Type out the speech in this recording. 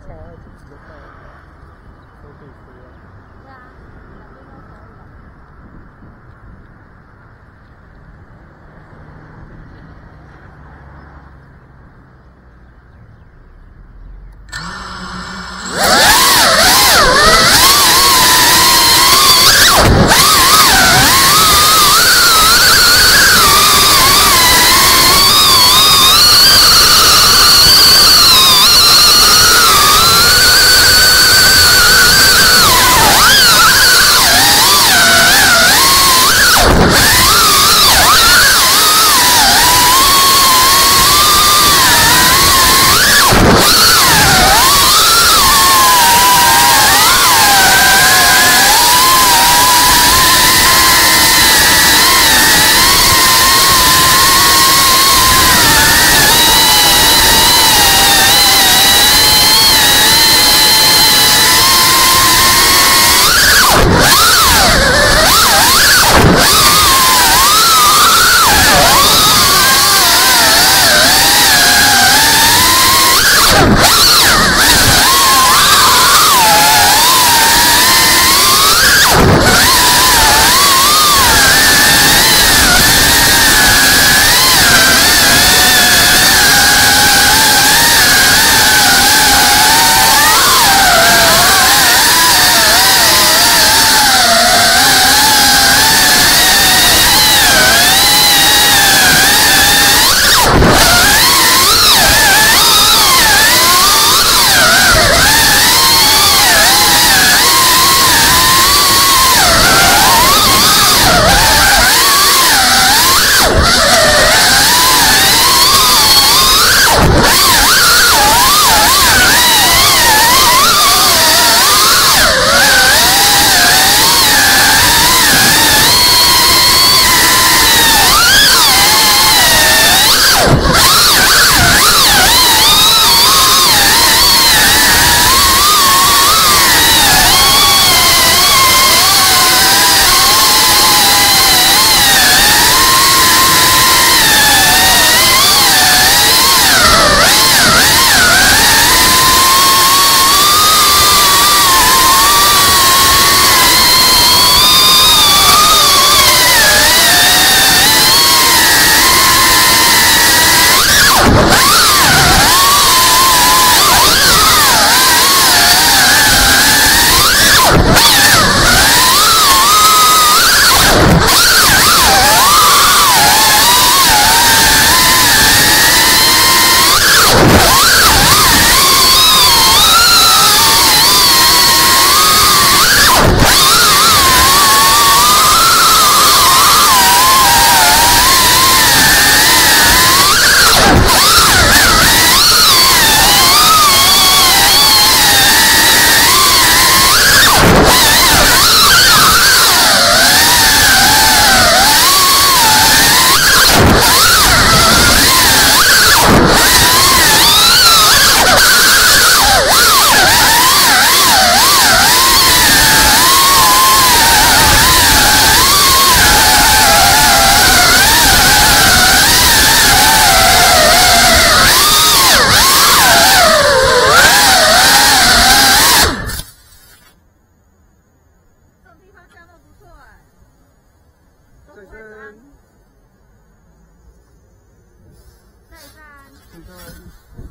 差就直接到都可以飞了。对啊，Да.